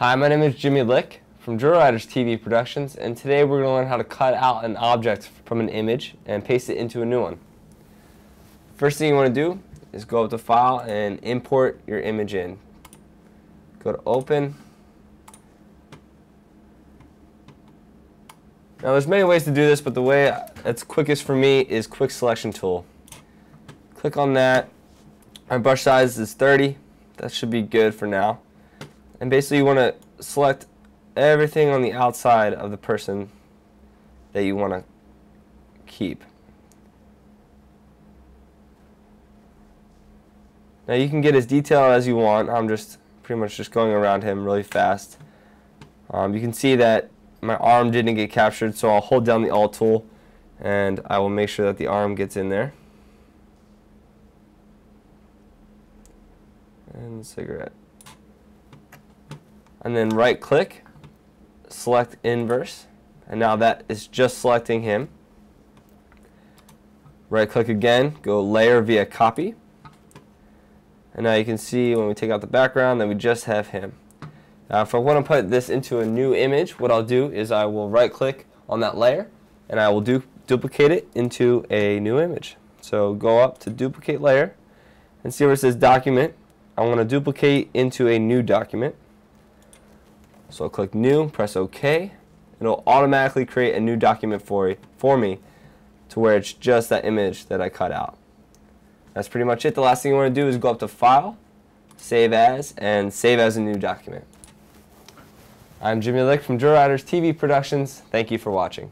Hi, my name is Jimmy Lick from Drill Riders TV Productions, and today we're going to learn how to cut out an object from an image and paste it into a new one. First thing you want to do is go up to File and import your image in. Go to Open. Now there's many ways to do this, but the way that's quickest for me is Quick Selection Tool. Click on that. My brush size is 30. That should be good for now. And basically you want to select everything on the outside of the person that you want to keep. Now you can get as detailed as you want. I'm just pretty much just going around him really fast. Um, you can see that my arm didn't get captured, so I'll hold down the Alt tool and I will make sure that the arm gets in there. And cigarette and then right click, select inverse, and now that is just selecting him. Right click again, go layer via copy, and now you can see when we take out the background that we just have him. Now if I want to put this into a new image, what I'll do is I will right click on that layer and I will du duplicate it into a new image. So go up to duplicate layer and see where it says document. I want to duplicate into a new document. So I'll click New, press OK. It'll automatically create a new document for, for me to where it's just that image that I cut out. That's pretty much it. The last thing you want to do is go up to File, Save As, and Save as a new document. I'm Jimmy Lick from Drill Riders TV Productions. Thank you for watching.